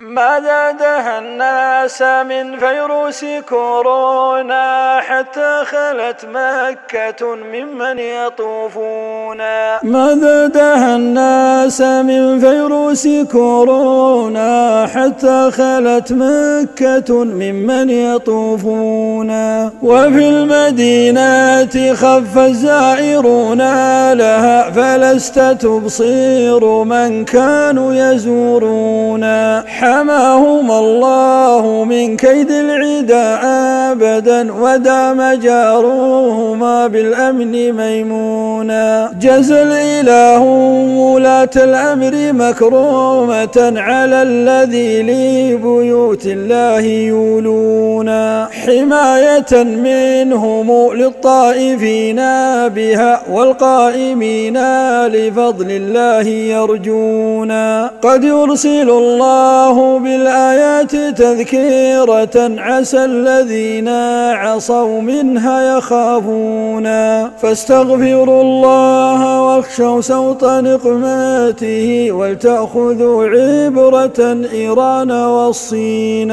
ما زادها الناس من فيروس كورونا حتى خلت مكة ممن يطوفون. ما زادها الناس من فيروس كورونا حتى خلت مكة ممن يطوفون. وفي المدينة خف الزائرون لها فلست تبصير من كانوا يزورون. حماهم الله من كيد العدا أبدا ودام جارهما بالأمن ميمونا. جزى الإله ولاة الأمر مكرومة على الذي لبيوت الله يولون حماية منهم للطائفين بها والقائمين لفضل الله يرجون قد يرسل الله بالآيات تذكيرة عسى الذين عصوا منها يخافون. فاستغفروا الله واخشوا سوط نقمته ولتأخذوا عبرة إيران والصين.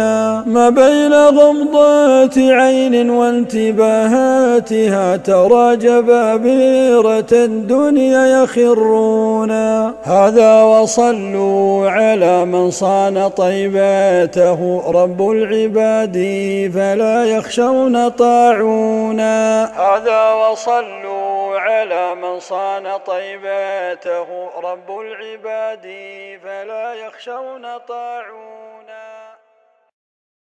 ما بين غمضة عين وانتباهاتها ترى جبابرة الدنيا يخرون. هذا وصلوا على من صان طيباته رب العباد فلا يخشون طاعونا. هذا وصلوا على من صان طيباته. رب العباد فلا يخشون طاعونا.